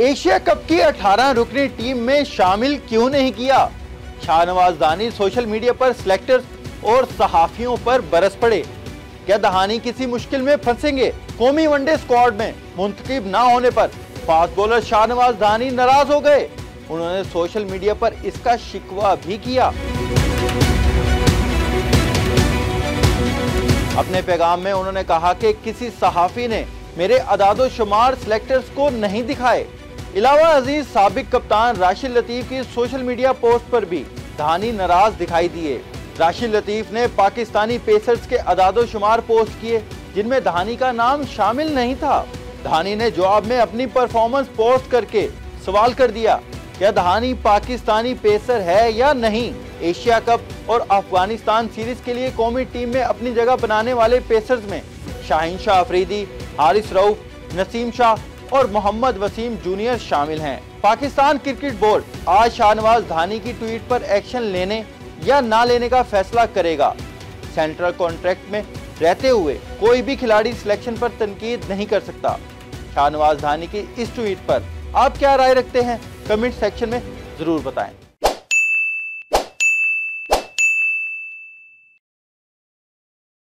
Asia cup की 18 रुकनी team में शामिल क्यों नहीं किया? शाहनवाज दानी सोशल मीडिया पर सिलेक्टर्स और सहाफियों पर बरस पड़े। क्या दहानी किसी मुश्किल में फंसेंगे? कौमी वनडे स्क्वाड में मुंतखब न होने पर फास्ट बॉलर शाहनवाज दानी नाराज़ हो गए। उन्होंने सोशल मीडिया पर इसका शिकवा भी किया। अपने पैगाम में उन्होंने कहा कि किसी सहाफी ने मेरे अदादो शुमार सिलेक्टर्स को नहीं दिखाए। इलावा अज़ीज़ सबक कप्तान राशिद लतीफ की सोशल मीडिया पोस्ट पर भी धानी नाराज़ दिखाई दिए। राशिद लतीफ ने पाकिस्तानी पेसर्स के अदादो शुमार पोस्ट किए, जिनमें धानी का नाम शामिल नहीं था। धानी ने जवाब में अपनी परफॉर्मेंस पोस्ट करके सवाल कर दिया, क्या धानी पाकिस्तानी पेसर है या नहीं? एशिया कप और अफ़गानिस्तान सीरीज़ के लिए कौमी टीम में अपनी जगह बनाने वाले पेसर्स में शाहिन शाह अफरीदी, हारिस रऊफ, नसीम शाह और मोहम्मद वसीम जूनियर शामिल हैं। पाकिस्तान क्रिकेट बोर्ड आज शाहनवाज धानी की ट्वीट पर एक्शन लेने या ना लेने का फैसला करेगा। सेंट्रल कॉन्ट्रैक्ट में रहते हुए कोई भी खिलाड़ी सिलेक्शन पर तनकीद नहीं कर सकता। शाहनवाज धानी की इस ट्वीट पर आप क्या राय रखते हैं? कमेंट सेक्शन में ज़रूर बताएँ।